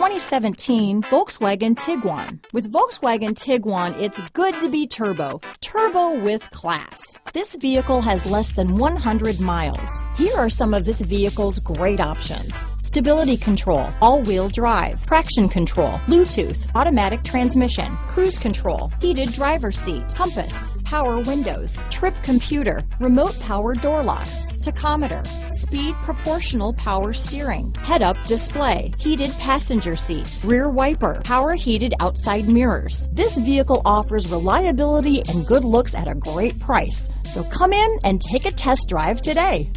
2017 Volkswagen Tiguan. With Volkswagen Tiguan, it's good to be turbo. Turbo with class. This vehicle has less than 100 miles. Here are some of this vehicle's great options. Stability control, all-wheel drive, traction control, Bluetooth, automatic transmission, cruise control, heated driver seat, compass, power windows, trip computer, remote power door locks, tachometer, speed proportional power steering, head-up display, heated passenger seat, rear wiper, power heated outside mirrors. This vehicle offers reliability and good looks at a great price. So come in and take a test drive today.